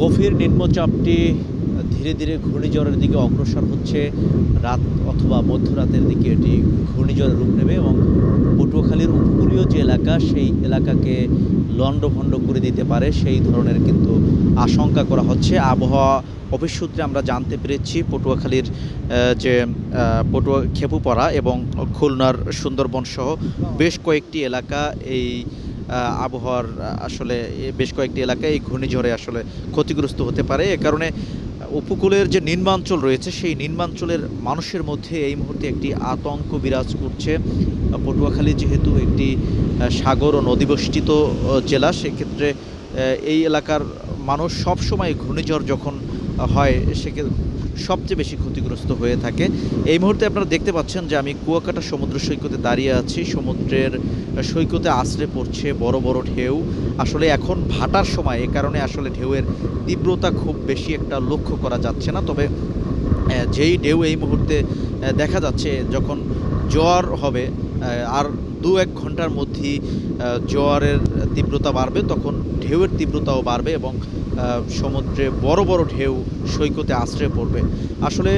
গভীর নিম্নচাপটি ধীরে ধীরে ঘূর্ণিঝড়ের দিকে অগ্রসর হচ্ছে। রাত অথবা মধ্যরাতের দিকে এটি ঘূর্ণিঝড়ের রূপ নেবে এবং পটুয়াখালীর উপকূলীয় যে এলাকা, সেই এলাকাকে লণ্ডভণ্ড করে দিতে পারে। সেই ধরনের কিন্তু আশঙ্কা করা হচ্ছে। আবহাওয়া অফিস সূত্রে আমরা জানতে পেরেছি, পটুয়াখালীর যে পটুয়া খেপুপাড়া এবং খুলনার সুন্দরবন সহ বেশ কয়েকটি এলাকা এই আবহাওয়ার আসলে বেশ কয়েকটি এলাকায় এই ঘূর্ণিঝড়ে আসলে ক্ষতিগ্রস্ত হতে পারে। এ কারণে উপকূলের যে নিম্নাঞ্চল রয়েছে, সেই নিম্নাঞ্চলের মানুষের মধ্যে এই মুহূর্তে একটি আতঙ্ক বিরাজ করছে। পটুয়াখালী যেহেতু একটি সাগর ও নদীবেষ্টিত জেলা, সেক্ষেত্রে এই এলাকার মানুষ সবসময় ঘূর্ণিঝড় যখন হয়, সেক্ষেত্রে সবচেয়ে বেশি ক্ষতিগ্রস্ত হয়ে থাকে। এই মুহূর্তে আপনারা দেখতে পাচ্ছেন যে আমি কুয়াকাটা সমুদ্র সৈকতে দাঁড়িয়ে আছি। সমুদ্রের সৈকতে আশ্রে পড়ছে বড় বড় ঢেউ। আসলে এখন ভাটার সময়, এ কারণে আসলে ঢেউয়ের তীব্রতা খুব বেশি একটা লক্ষ্য করা যাচ্ছে না। তবে যেই ঢেউ এই মুহূর্তে দেখা যাচ্ছে, যখন জ্বর হবে আর দু এক ঘণ্টার মধ্যেই জোয়ারের তীব্রতা বাড়বে, তখন ঢেউয়ের তীব্রতাও বাড়বে এবং সমুদ্রে বড় বড় ঢেউ সৈকতে আশ্রয় পড়বে। আসলে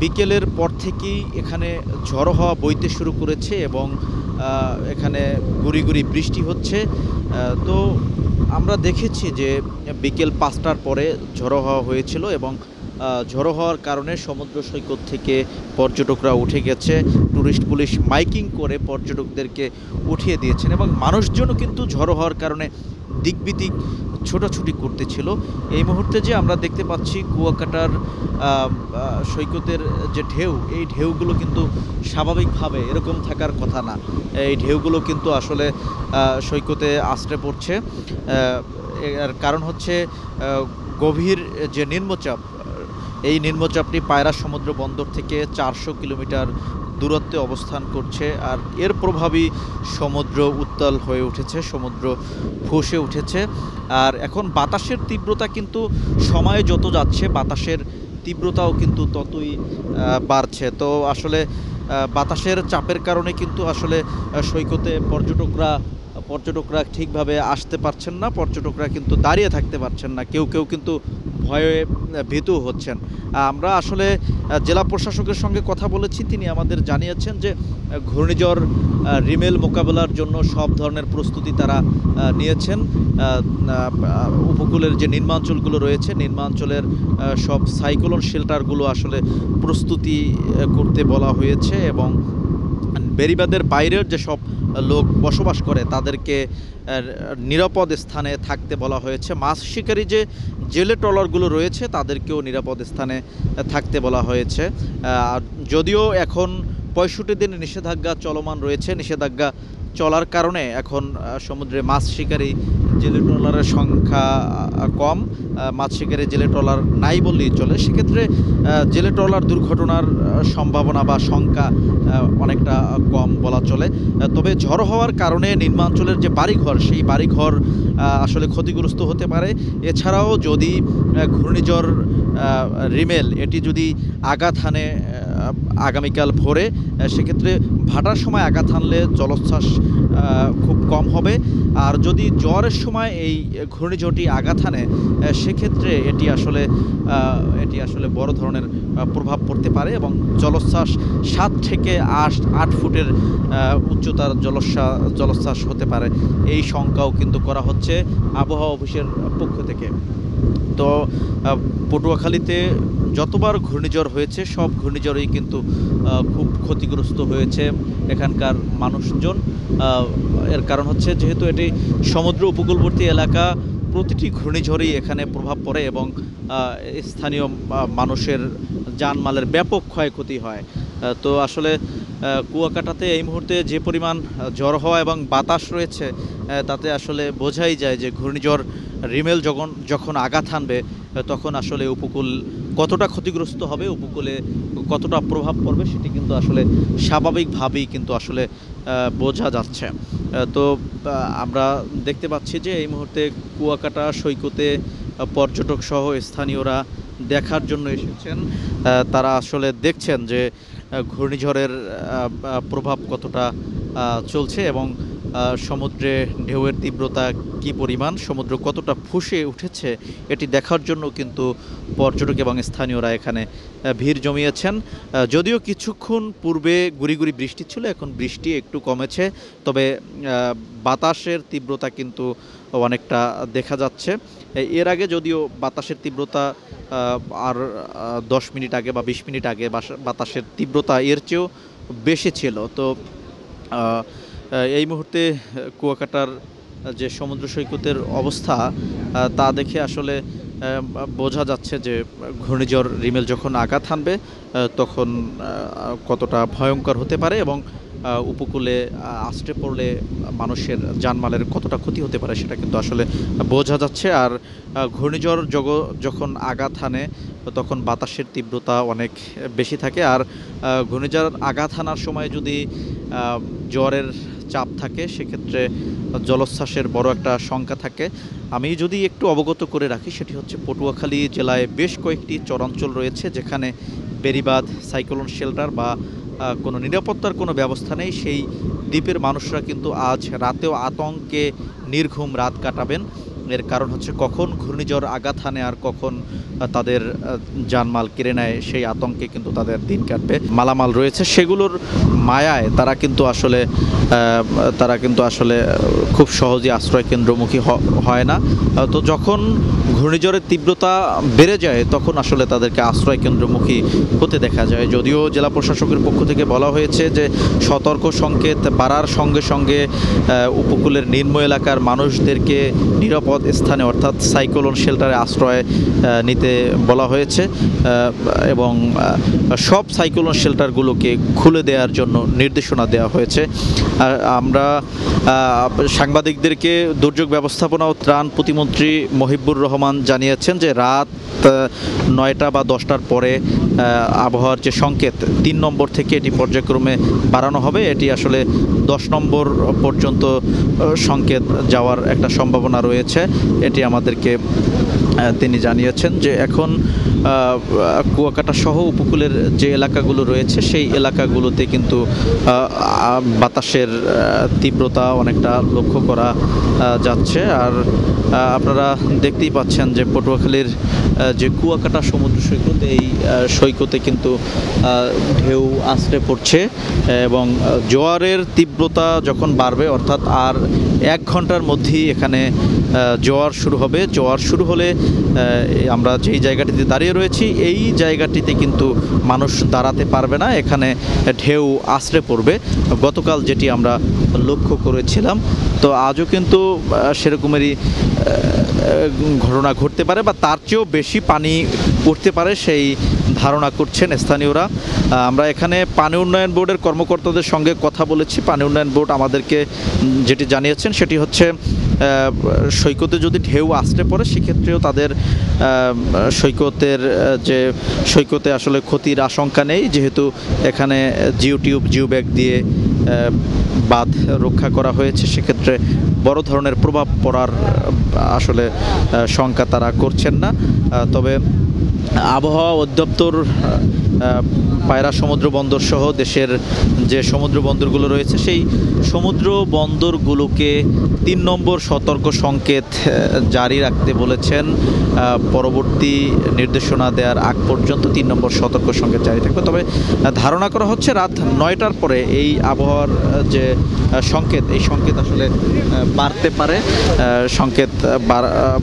বিকেলের পর থেকেই এখানে ঝড়ো হওয়া বইতে শুরু করেছে এবং এখানে গুড়ি গুড়ি বৃষ্টি হচ্ছে। তো আমরা দেখেছি যে বিকেল পাঁচটার পরে ঝড়ো হওয়া হয়েছিল এবং ঝড়ো হওয়ার কারণে সমুদ্র সৈকত থেকে পর্যটকরা উঠে গেছে। ট্যুরিস্ট পুলিশ মাইকিং করে পর্যটকদেরকে উঠিয়ে দিয়েছেন এবং মানুষজনও কিন্তু ঝড়ো হওয়ার কারণে দিকবিদিক ছোটাছুটি করতেছিল। এই মুহূর্তে যে আমরা দেখতে পাচ্ছি কুয়াকাটার সৈকতের যে ঢেউ, এই ঢেউগুলো কিন্তু স্বাভাবিকভাবে এরকম থাকার কথা না। এই ঢেউগুলো কিন্তু আসলে সৈকতে আশ্রে পড়ছে। এর কারণ হচ্ছে গভীর যে নিম্নচাপ এই নিম্নচাপটি পায়রা সমুদ্র বন্দর থেকে চারশো কিলোমিটার দূরত্বে অবস্থান করছে আর এর প্রভাবই সমুদ্র উত্তাল হয়ে উঠেছে, সমুদ্র ফুসে উঠেছে। আর এখন বাতাসের তীব্রতা কিন্তু সময়ে যত যাচ্ছে, বাতাসের তীব্রতাও কিন্তু ততই বাড়ছে। তো আসলে বাতাসের চাপের কারণে কিন্তু আসলে সৈকতে পর্যটকরা পর্যটকরা ঠিকভাবে আসতে পারছেন না, পর্যটকরা কিন্তু দাঁড়িয়ে থাকতে পারছেন না, কেউ কেউ কিন্তু ভয়ে ভীতু হচ্ছেন। আমরা আসলে জেলা প্রশাসকের সঙ্গে কথা বলেছি, তিনি আমাদের জানিয়েছেন যে ঘূর্ণিঝড় রিমেল মোকাবেলার জন্য সব ধরনের প্রস্তুতি তারা নিয়েছেন। উপকূলের যে নির্মাঞ্চলগুলো রয়েছে নির্মাঞ্চলের সব সাইক্লোন শেল্টারগুলো আসলে প্রস্তুতি করতে বলা হয়েছে এবং বেরিবাদের বাইরের যেসব লোক বসবাস করে, তাদেরকে নিরাপদ স্থানে থাকতে বলা হয়েছে। মাছ শিকারী যে জেলে ট্রলারগুলো রয়েছে, তাদেরকেও নিরাপদ স্থানে থাকতে বলা হয়েছে। যদিও এখন পঁয়ষট্টি দিন নিষেধাজ্ঞা চলমান রয়েছে, নিষেধাজ্ঞা চলার কারণে এখন সমুদ্রে মাছ শিকারী, জেলে ট্রলারের সংখ্যা কম। মাছ শিকারী, জেলে ট্রলার নাই বললেই চলে। সেক্ষেত্রে জেলে ট্রলার দুর্ঘটনার সম্ভাবনা বা সংখ্যা অনেকটা কম বলা চলে। তবে ঝড় হওয়ার কারণে নিম্নাঞ্চলের যে বাড়িঘর, সেই বাড়িঘর আসলে ক্ষতিগ্রস্ত হতে পারে। এছাড়াও যদি ঘূর্ণিঝড় রিমেল, এটি যদি আঘাত হানে আগামীকাল ভোরে সেক্ষেত্রে ভাটার সময় আঘাত হানলে জলোচ্ছ্বাস খুব কম হবে। আর যদি জ্বরের সময় এই ঘূর্ণিঝড়টি আঘাত হানে সেক্ষেত্রে এটি আসলে এটি আসলে বড় ধরনের প্রভাব পড়তে পারে এবং জলোচ্ছ্বাস সাত থেকে আট আট ফুটের উচ্চতার জলোচ্ছ্বাস জলোচ্ছ্বাস হতে পারে। এই শঙ্কাও কিন্তু করা হচ্ছে আবহাওয়া অফিসের পক্ষ থেকে। তো পটুয়াখালীতে যতবার ঘূর্ণিঝড় হয়েছে, সব ঘূর্ণিঝড়েই কিন্তু খুব ক্ষতিগ্রস্ত হয়েছে এখানকার মানুষজন। এর কারণ হচ্ছে যেহেতু এটি সমুদ্র উপকূলবর্তী এলাকা, প্রতিটি ঘূর্ণিঝড়েই এখানে প্রভাব পড়ে এবং স্থানীয় মানুষের জানমালের ব্যাপক ক্ষয়ক্ষতি হয়। তো আসলে কুয়াকাটাতে এই মুহূর্তে যে পরিমাণ ঝড় হওয়া এবং বাতাস রয়েছে তাতে আসলে বোঝাই যায় যে ঘূর্ণিঝড় রিমেল যখন যখন আঘাত হানবে, তখন আসলে উপকূল কতটা ক্ষতিগ্রস্ত হবে, উপকূলে কতটা প্রভাব পড়বে সেটি কিন্তু আসলে স্বাভাবিকভাবেই কিন্তু আসলে বোঝা যাচ্ছে। তো আমরা দেখতে পাচ্ছি যে এই মুহূর্তে কুয়াকাটা, সৈকতে পর্যটক সহ স্থানীয়রা দেখার জন্য এসেছেন। তারা আসলে দেখছেন যে ঘূর্ণিঝড়ের প্রভাব কতটা চলছে এবং সমুদ্রে ঢেউয়ের তীব্রতা কি পরিমাণ? সমুদ্র কতটা ফুসে উঠেছে এটি দেখার জন্য কিন্তু পর্যটক এবং স্থানীয়রা এখানে ভিড় জমিয়েছেন। যদিও কিছুক্ষণ পূর্বে গুড়ি গুড়ি বৃষ্টি ছিল, এখন বৃষ্টি একটু কমেছে, তবে বাতাসের তীব্রতা কিন্তু অনেকটা দেখা যাচ্ছে। এর আগে যদিও বাতাসের তীব্রতা আর দশ মিনিট আগে বা বিশ মিনিট আগে বাতাসের তীব্রতা এর চেয়েও বেশি ছিল, তো এই মুহূর্তে কুয়াকাটার যে সমুদ্র সৈকতের অবস্থা তা দেখে আসলে বোঝা যাচ্ছে যে ঘূর্ণিঝড় রিমেল যখন আঘাত হানবে তখন কতটা ভয়ঙ্কর হতে পারে এবং উপকূলে আছড়ে পড়লে মানুষের জানমালের কতটা ক্ষতি হতে পারে সেটা কিন্তু আসলে বোঝা যাচ্ছে। আর ঘূর্ণিঝড় জগ যখন আঘাত হানে, তখন বাতাসের তীব্রতা অনেক বেশি থাকে। আর ঘূর্ণিঝড় আঘাত হানার সময় যদি জ্বরের চাপ থাকে, সেক্ষেত্রে জলোচ্ছ্বাসের বড় একটা সংখ্যা থাকে। আমি যদি একটু অবগত করে রাখি, সেটি হচ্ছে পটুয়াখালী জেলায় বেশ কয়েকটি চরাঞ্চল রয়েছে, যেখানে বেরিবাঁধ সাইক্লোন শেল্টার বা কোনো নিরাপত্তার কোনো ব্যবস্থা নেই, সেই দ্বীপের মানুষরা কিন্তু আজ রাতেও আতঙ্কে নির্ঘুম রাত কাটাবেন। এর কারণ হচ্ছে কখন ঘূর্ণিঝড় আঘাত হানে আর কখন তাদের জানমাল কেড়ে নেয় সেই আতঙ্কে কিন্তু তাদের দিন কাটবে। মালামাল রয়েছে, সেগুলোর মায়ায় তারা কিন্তু আসলে তারা কিন্তু আসলে খুব সহজে আশ্রয় কেন্দ্রমুখী হয় না। তো যখন ঘূর্ণিঝড়ের তীব্রতা বেড়ে যায়, তখন আসলে তাদেরকে আশ্রয় কেন্দ্রমুখী হতে দেখা যায়। যদিও জেলা প্রশাসকের পক্ষ থেকে বলা হয়েছে যে, সতর্ক সংকেত বাড়ার সঙ্গে সঙ্গে উপকূলের নিম্ন এলাকার মানুষদেরকে নিরাপদ স্থানে, অর্থাৎ সাইক্লোন শেল্টারে আশ্রয় নিতে বলা হয়েছে এবং সব সাইক্লোন শেল্টারগুলোকে খুলে দেওয়ার জন্য নির্দেশনা দেওয়া হয়েছে। আমরা সাংবাদিকদেরকে দুর্যোগ ব্যবস্থাপনা ও ত্রাণ প্রতিমন্ত্রী মহিবুর রহমান জানিয়েছেন যে রাত নয়টা বা দশটার পরে আবহাওয়ার যে সংকেত, তিন নম্বর থেকে এটি পর্যায়ক্রমে বাড়ানো হবে। এটি আসলে দশ নম্বর পর্যন্ত সংকেত যাওয়ার একটা সম্ভাবনা রয়েছে। এটি আমাদেরকে তিনি জানিয়েছেন যে এখন কুয়াকাটা সহ উপকূলের যে এলাকাগুলো রয়েছে, সেই এলাকাগুলোতে কিন্তু বাতাসের তীব্রতা অনেকটা লক্ষ্য করা যাচ্ছে। আর আপনারা দেখতেই পাচ্ছেন যে পটুয়াখালীর যে কুয়াকাটা সমুদ্র সৈকত, এই সৈকতে কিন্তু ঢেউ আশ্রে পড়ছে এবং জোয়ারের তীব্রতা যখন বাড়বে, অর্থাৎ আর এক ঘণ্টার মধ্যেই এখানে জোয়ার শুরু হবে। জোয়ার শুরু হলে আমরা যেই জায়গাটিতে দাঁড়িয়ে রয়েছি, এই জায়গাটিতে কিন্তু মানুষ দাঁড়াতে পারবে না। এখানে ঢেউ আশ্রে পড়বে। গতকাল যেটি আমরা লক্ষ্য করেছিলাম, তো আজও কিন্তু সেরকমেরই ঘটনা ঘটতে পারে বা তার চেয়েও বেশি পানি উঠতে পারে সেই ধারণা করছেন স্থানীয়রা। আমরা এখানে পানি উন্নয়ন বোর্ডের কর্মকর্তাদের সঙ্গে কথা বলেছি। পানি উন্নয়ন বোর্ড আমাদেরকে যেটি জানিয়েছেন সেটি হচ্ছে সৈকতে যদি ঢেউ আসতে পড়ে, সেক্ষেত্রেও তাদের সৈকতের যে সৈকতে আসলে ক্ষতির আশঙ্কা নেই। যেহেতু এখানে জিও টিউব জিও ব্যাগ দিয়ে বাঁধ রক্ষা করা হয়েছে, সেক্ষেত্রে বড় ধরনের প্রভাব পড়ার আসলে শঙ্কা তারা করছেন না। তবে আবহাওয়া অধিদপ্তর পায়রা সমুদ্র বন্দর সহ দেশের যে সমুদ্র বন্দরগুলো রয়েছে, সেই সমুদ্র বন্দরগুলোকে তিন নম্বর সতর্ক সংকেত জারি রাখতে বলেছেন। পরবর্তী নির্দেশনা দেওয়ার আগ পর্যন্ত তিন নম্বর সতর্ক সংকেত জারি থাকবে। তবে ধারণা করা হচ্ছে রাত নয়টার পরে এই আবহাওয়ার যে সংকেত, এই সংকেত আসলে বাড়তে পারে। সংকেত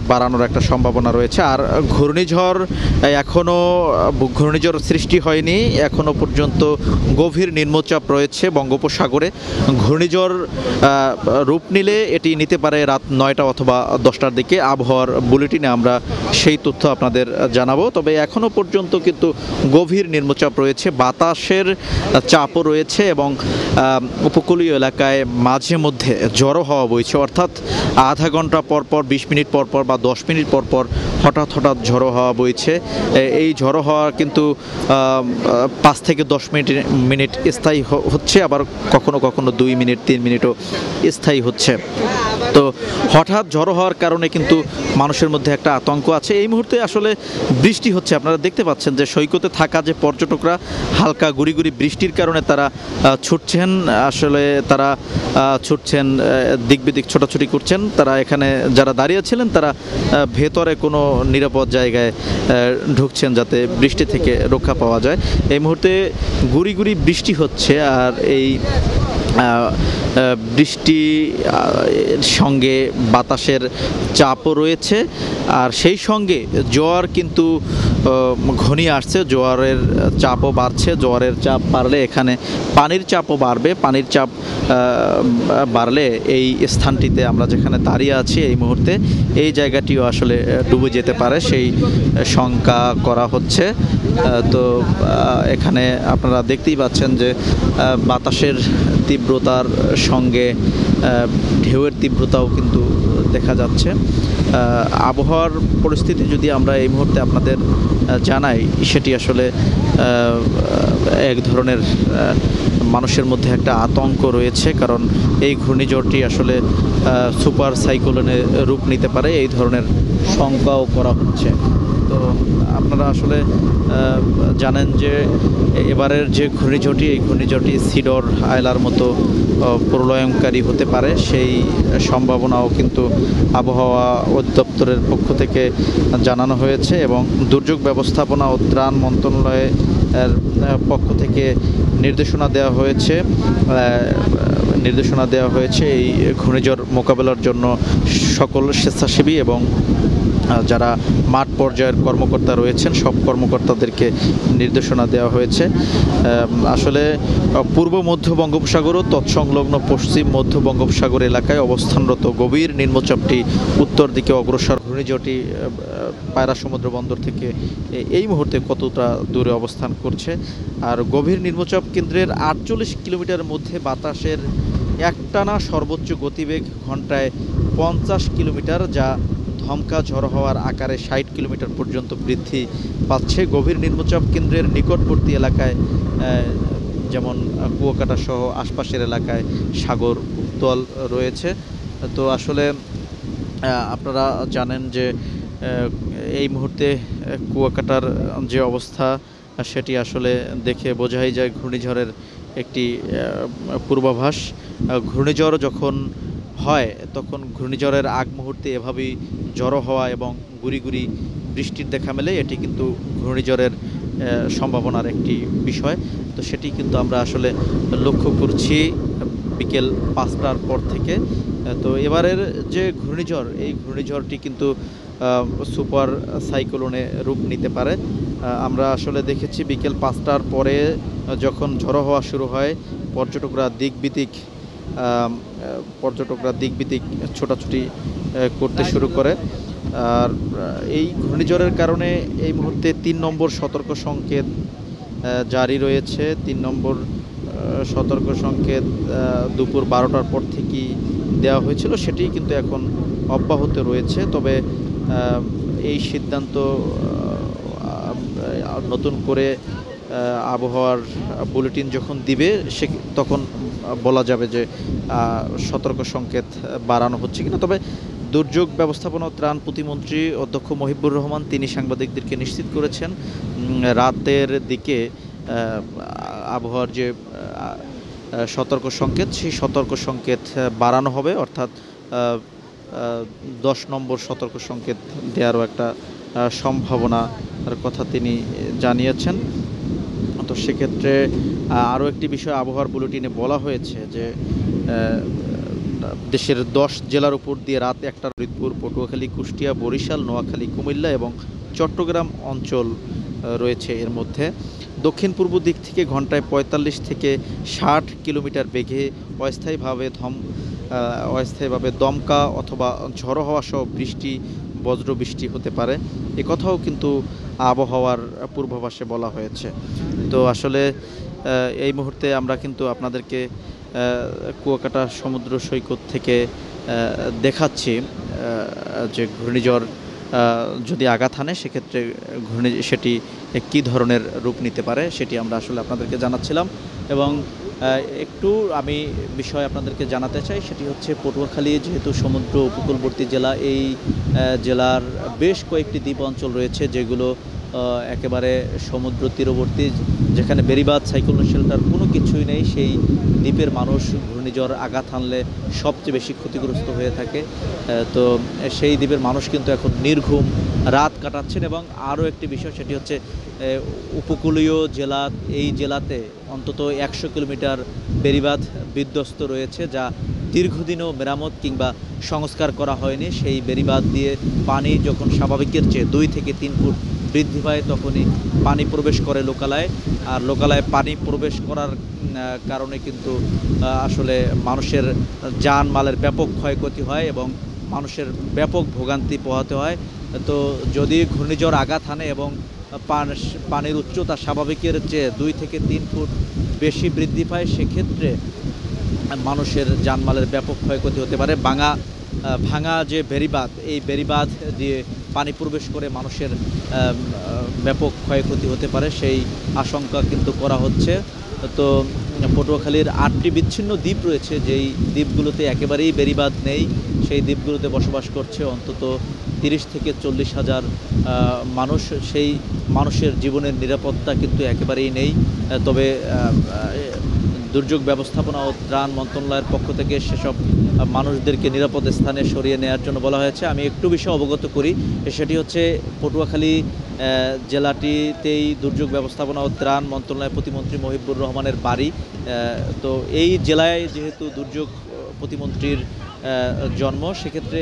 বাড়ানোর একটা সম্ভাবনা রয়েছে। আর ঘূর্ণিঝড় এখনও ঘূর্ণিঝড় সৃষ্টি হয়নি। এখনও পর্যন্ত গভীর নিম্নচাপ রয়েছে বঙ্গোপসাগরে। ঘূর্ণিঝড় রূপ নিলে এটি নিতে পারে রাত নয়টা অথবা দশটার দিকে। আবহাওয়ার বুলেটিনে আমরা সেই তথ্য আপনাদের জানাব। তবে এখনও পর্যন্ত কিন্তু গভীর নিম্নচাপ রয়েছে। বাতাসের চাপও রয়েছে এবং উপকূলীয় এলাকায় মাঝে মধ্যে জড়ো হওয়া বইছে। অর্থাৎ আধা ঘণ্টা পর পর, বিশ মিনিট পর পর বা দশ মিনিট পর পর হঠাৎ হঠাৎ ঝড়ো হওয়া বইছে। এই ঝড়ো হওয়া কিন্তু পাঁচ থেকে দশ মিনিট মিনিট স্থায়ী হচ্ছে, আবার কখনো কখনো দুই মিনিট, তিন মিনিটও স্থায়ী হচ্ছে। তো হঠাৎ ঝড়ো হওয়ার কারণে কিন্তু মানুষের মধ্যে একটা আতঙ্ক আছে। এই মুহূর্তে আসলে বৃষ্টি হচ্ছে। আপনারা দেখতে পাচ্ছেন যে সৈকতে থাকা যে পর্যটকরা, হালকা গুড়ি গুড়ি বৃষ্টির কারণে তারা ছুটছেন। আসলে তারা ছুটছেন দিক বিদিক ছোটাছুটি করছেন। তারা এখানে যারা দাঁড়িয়ে ছিলেন, তারা ভেতরে কোনো নিরাপদ জায়গায় ঢুকছেন যাতে বৃষ্টি থেকে রক্ষা পাওয়া যায়। এই মুহূর্তে গুড়ি গুড়ি বৃষ্টি হচ্ছে আর এই বৃষ্টি সঙ্গে বাতাসের চাপও রয়েছে। আর সেই সঙ্গে জ্বর কিন্তু ঘনিয়ে আসছে, জোয়ারের চাপও বাড়ছে, জোয়ারের চাপ বাড়লে এখানে পানির চাপও বাড়বে, পানির চাপ বাড়লে এই স্থানটিতে আমরা যেখানে দাঁড়িয়ে আছি এই মুহূর্তে, এই জায়গাটিও আসলে ডুবে যেতে পারে, সেই শঙ্কা করা হচ্ছে। তো এখানে আপনারা দেখতেই পাচ্ছেন যে বাতাসের তীব্রতার সঙ্গে ঢেউয়ের তীব্রতাও কিন্তু দেখা যাচ্ছে। আবহাওয়ার পরিস্থিতি যদি আমরা এই মুহূর্তে আপনাদের জানাই, সেটি আসলে এক ধরনের মানুষের মধ্যে একটা আতঙ্ক রয়েছে, কারণ এই ঘূর্ণিঝড়টি আসলে সুপার সাইক্লোনে রূপ নিতে পারে, এই ধরনের শঙ্কাও করা হচ্ছে। তো আপনারা আসলে জানেন যে এবারের যে ঘূর্ণিঝড়টি এই ঘূর্ণিঝড়টি সিডর আয়লার মতো আহ, প্রলয়ঙ্কারী হতে পারে। সেই সম্ভাবনাও কিন্তু আবহাওয়া অধিদপ্তরের পক্ষ থেকে জানানো হয়েছে এবং দুর্যোগ ব্যবস্থাপনা ও ত্রাণ মন্ত্রণালয়ের পক্ষ থেকে নির্দেশনা দেওয়া হয়েছে। নির্দেশনা দেওয়া হয়েছে এই ঘূর্ণিঝড় মোকাবেলার জন্য সকল স্বেচ্ছাসেবী এবং যারা মাঠ পর্যায়ের কর্মকর্তা রয়েছেন, সব কর্মকর্তাদেরকে নির্দেশনা দেওয়া হয়েছে। আসলে পূর্ব মধ্য বঙ্গোপসাগর ও তৎসংলগ্ন পশ্চিম মধ্য বঙ্গোপসাগর এলাকায় অবস্থানরত গভীর নিম্নচাপটি উত্তর দিকে অগ্রসর ঘূর্ণিঝড়টি পায়রা সমুদ্র বন্দর থেকে এই মুহূর্তে কতটা দূরে অবস্থান করছে। আর গভীর নিম্নচাপ কেন্দ্রের আটচল্লিশ কিলোমিটার মধ্যে বাতাসের একটানা সর্বোচ্চ গতিবেগ ঘন্টায় পঞ্চাশ কিলোমিটার, যা ধমকা, ঝড় হওয়ার আকারে ষাট কিলোমিটার পর্যন্ত বৃদ্ধি পাচ্ছে গভীর নিম্নচাপ কেন্দ্রের নিকটবর্তী এলাকায় যেমন কুয়াকাটা সহ আশপাশের এলাকায় সাগর উত্তল রয়েছে। তো আসলে আপনারা জানেন যে এই মুহূর্তে কুয়াকাটার যে অবস্থা, সেটি আসলে দেখে বোঝাই যায় ঘূর্ণিঝড়ের একটি পূর্বাভাস। ঘূর্ণিঝড় যখন হয় তখন ঘূর্ণিঝড়ের আগ মুহূর্তে এভাবেই জড়ো হওয়া এবং গুড়ি গুড়ি বৃষ্টির দেখা মেলে, এটি কিন্তু ঘূর্ণিঝড়ের সম্ভাবনার একটি বিষয়। তো সেটি কিন্তু আমরা আসলে লক্ষ্য করছি বিকেল পাঁচটার পর থেকে। তো এবারের যে ঘূর্ণিঝড়, এই ঘূর্ণিঝড়টি কিন্তু সুপার সাইক্লোনে রূপ নিতে পারে। আমরা আসলে দেখেছি বিকেল পাঁচটার পরে যখন ঝড়ো হওয়া শুরু হয়, পর্যটকরা দিক পর্যটকরা দিক বিদিক ছোটাছুটি করতে শুরু করে। আর এই ঘূর্ণিঝড়ের কারণে এই মুহূর্তে তিন নম্বর সতর্ক সংকেত জারি রয়েছে। তিন নম্বর সতর্ক সংকেত দুপুর বারোটার পর থেকেই দেওয়া হয়েছিল। সেটি কিন্তু এখন অব্যাহত রয়েছে। তবে এই সিদ্ধান্ত নতুন করে আবহাওয়ার বুলেটিন যখন দিবে সে তখন বলা যাবে যে সতর্ক সংকেত বাড়ানো হচ্ছে কিনা। তবে দুর্যোগ ব্যবস্থাপনা ত্রাণ প্রতিমন্ত্রী অধ্যক্ষ মহিবুর রহমান তিনি সাংবাদিকদেরকে নিশ্চিত করেছেন রাতের দিকে আবহাওয়ার যে সতর্ক সংকেত, সেই সতর্ক সংকেত বাড়ানো হবে। অর্থাৎ দশ নম্বর সতর্ক সংকেত দেওয়ারও একটা সম্ভাবনার কথা তিনি জানিয়েছেন। সেক্ষেত্রে আরও একটি বিষয় আবহাওয়ার বুলেটিনে বলা হয়েছে যে দেশের দশ জেলার উপর দিয়ে রাত একটা ফরিদপুর পটুয়াখালী, কুষ্টিয়া, বরিশাল, নোয়াখালী, কুমিল্লা এবং চট্টগ্রাম অঞ্চল রয়েছে এর মধ্যে। দক্ষিণ পূর্ব দিক থেকে ঘন্টায় পঁয়তাল্লিশ থেকে ষাট কিলোমিটার বেগে অস্থায়ীভাবে ধম অস্থায়ীভাবে দমকা অথবা ঝড়ো হওয়া সহ বৃষ্টি বজ্র বৃষ্টি হতে পারে। এ কথাও কিন্তু আবহাওয়ার পূর্বাভাসে বলা হয়েছে। তো আসলে এই মুহূর্তে আমরা কিন্তু আপনাদেরকে কুয়াকাটা সমুদ্র সৈকত থেকে দেখাচ্ছি যে ঘূর্ণিঝড় যদি আঘাত হানে, সেক্ষেত্রে ঘূর্ণি, সেটি কী ধরনের রূপ নিতে পারে, সেটি আমরা আসলে আপনাদেরকে জানাচ্ছিলাম। এবং একটু আমি বিষয় আপনাদেরকে জানাতে চাই, সেটি হচ্ছে পটুয়াখালী যেহেতু সমুদ্র উপকূলবর্তী জেলা, এই জেলার বেশ কয়েকটি দ্বীপ অঞ্চল রয়েছে যেগুলো একেবারে সমুদ্র তীরবর্তী, যেখানে বেরিবাদ সাইক্লোন শেল্টার কোনো কিছুই নেই। সেই দ্বীপের মানুষ ঘূর্ণিঝড়, আঘাত হানলে সবচেয়ে বেশি ক্ষতিগ্রস্ত হয়ে থাকে। তো সেই দ্বীপের মানুষ কিন্তু এখন নির্ঘুম রাত কাটাচ্ছেন এবং আরও একটি বিষয় সেটি হচ্ছে উপকূলীয় জেলা, এই জেলাতে অন্তত একশো কিলোমিটার বেরিবাঁধ বিধ্বস্ত রয়েছে, যা দীর্ঘদিনও মেরামত কিংবা সংস্কার করা হয়নি, সেই বেরিবাঁধ দিয়ে পানি যখন স্বাভাবিকের চেয়ে দুই থেকে তিন ফুট বৃদ্ধি পায়, তখনই পানি প্রবেশ করে লোকালয়ে। আর লোকালয়ে পানি প্রবেশ করার কারণে কিন্তু আসলে মানুষের যান মালের ব্যাপক ক্ষয়ক্ষতি হয় এবং মানুষের ব্যাপক ভোগান্তি পোহাতে হয়। তো যদি ঘূর্ণিঝড় আঘাত হানে এবং পান- পানির উচ্চতা স্বাভাবিকের চেয়ে দুই থেকে তিন ফুট বেশি বৃদ্ধি পায়, সেক্ষেত্রে মানুষের জানমালের ব্যাপক ক্ষয়ক্ষতি হতে পারে। ভাঙা ভাঙা যে বেরিবাঁধ এই বেরিবাঁধ দিয়ে পানি প্রবেশ করে মানুষের ব্যাপক ক্ষয়ক্ষতি হতে পারে সেই আশঙ্কা কিন্তু করা হচ্ছে। তো পটুয়াখালীর আটটি বিচ্ছিন্ন দ্বীপ রয়েছে, যেই দ্বীপগুলোতে একেবারেই বেরিবাঁধ নেই। সেই দ্বীপগুলোতে বসবাস করছে অন্তত তিরিশ থেকে চল্লিশ হাজার মানুষ। সেই মানুষের জীবনের নিরাপত্তা কিন্তু একেবারেই নেই। তবে দুর্যোগ ব্যবস্থাপনা ও ত্রাণ মন্ত্রণালয়ের পক্ষ থেকে সেসব মানুষদেরকে নিরাপদ স্থানে সরিয়ে নেওয়ার জন্য বলা হয়েছে। আমি একটু বিষয় অবগত করি, সেটি হচ্ছে পটুয়াখালী জেলাটিতেই দুর্যোগ ব্যবস্থাপনা ও ত্রাণ মন্ত্রণালয়ের প্রতিমন্ত্রী মহিবুর রহমানের বাড়ি। তো এই জেলায় যেহেতু দুর্যোগ প্রতিমন্ত্রীর জন্ম। সেক্ষেত্রে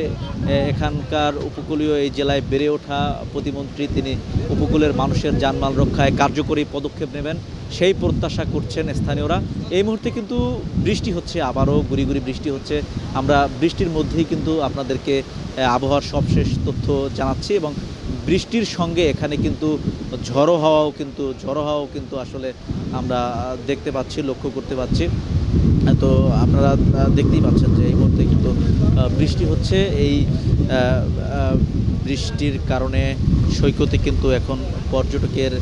এখানকার উপকূলীয় এই জেলায় বেড়ে ওঠা প্রতিমন্ত্রী তিনি উপকূলের মানুষের জানমাল রক্ষায় কার্যকরী পদক্ষেপ নেবেন, সেই প্রত্যাশা করছেন স্থানীয়রা। এই মুহূর্তে কিন্তু বৃষ্টি হচ্ছে, আবারও গুড়ি গুড়ি বৃষ্টি হচ্ছে। আমরা বৃষ্টির মধ্যেই কিন্তু আপনাদেরকে আবহাওয়ার সবশেষ তথ্য জানাচ্ছি এবং বৃষ্টির সঙ্গে এখানে কিন্তু ঝড়ো হাওয়াও কিন্তু, ঝড়ো হাওয়াও কিন্তু আসলে আমরা দেখতে পাচ্ছি, লক্ষ্য করতে পাচ্ছি। তো আপনারা দেখতেই পাচ্ছেন যে এই মুহূর্তে কিন্তু আহ, বৃষ্টি হচ্ছে। এই বৃষ্টির কারণে সৈকতে কিন্তু এখন পর্যটকের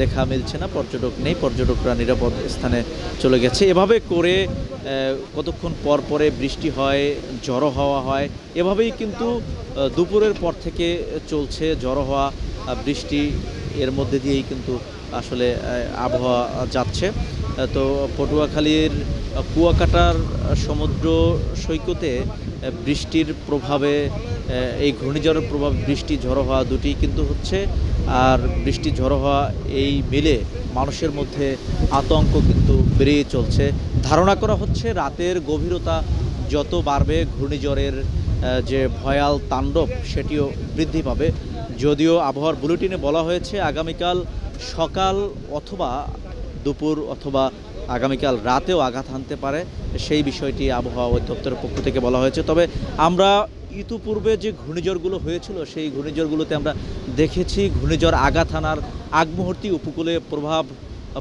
দেখা মিলছে না, পর্যটক নেই, পর্যটকরা নিরাপদ স্থানে চলে গেছে। এভাবে করে কতক্ষণ পর পরে বৃষ্টি হয় জড়ো হওয়া হয়, এভাবেই কিন্তু দুপুরের পর থেকে চলছে জড়ো হওয়া বৃষ্টি। এর মধ্যে দিয়েই কিন্তু আসলে আবহাওয়া যাচ্ছে। তো পটুয়াখালীর কুয়াকাটার সমুদ্র সৈকতে বৃষ্টির প্রভাবে এই ঘূর্ণিঝড়ের প্রভাবে বৃষ্টি ঝড়ো হওয়া দুটি কিন্তু হচ্ছে। আর বৃষ্টি ঝড়ো হওয়া এই মিলে মানুষের মধ্যে আতঙ্ক কিন্তু বেড়েই চলছে। ধারণা করা হচ্ছে রাতের গভীরতা যত বাড়বে, ঘূর্ণিঝড়ের যে ভয়াল তাণ্ডব সেটিও বৃদ্ধি পাবে। যদিও আবহাওয়ার বুলেটিনে বলা হয়েছে, আগামীকাল সকাল অথবা দুপুর অথবা আগামীকাল রাতেও আঘাত হানতে পারে, সেই বিষয়টি আবহাওয়া অধিদপ্তরের পক্ষ থেকে বলা হয়েছে। তবে আমরা ইতিপূর্বে যে ঘূর্ণিঝড়গুলো হয়েছিল, সেই ঘূর্ণিঝড়গুলোতে আমরা দেখেছি, ঘূর্ণিঝড় আঘাত হানার আগ মুহূর্তে উপকূলে প্রভাব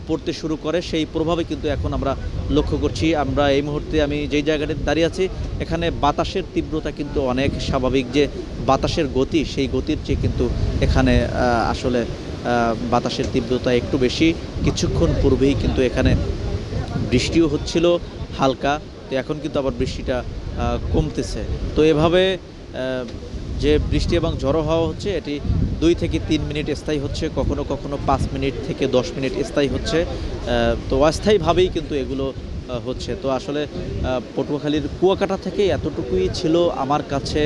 পড়তে শুরু করে। সেই প্রভাবে কিন্তু এখন আমরা লক্ষ্য করছি। আমরা এই মুহূর্তে আমি যেই জায়গাটাতে দাঁড়িয়ে আছি, এখানে বাতাসের তীব্রতা কিন্তু অনেক স্বাভাবিক যে বাতাসের গতি, সেই গতির চেয়ে কিন্তু এখানে আসলে বাতাসের তীব্রতা একটু বেশি। কিছুক্ষণ পূর্বেই কিন্তু এখানে বৃষ্টিও হচ্ছিল হালকা, তো এখন কিন্তু আবার বৃষ্টিটা কমতেছে। তো এভাবে যে বৃষ্টি এবং ঝড়ো হওয়া হচ্ছে, এটি দুই থেকে তিন মিনিট স্থায়ী হচ্ছে, কখনো কখনো পাঁচ মিনিট থেকে দশ মিনিট স্থায়ী হচ্ছে তো অস্থায়ীভাবেই কিন্তু এগুলো হচ্ছে। তো আসলে পটুয়াখালীর কুয়াকাটা থেকে এতটুকুই ছিল আমার কাছে।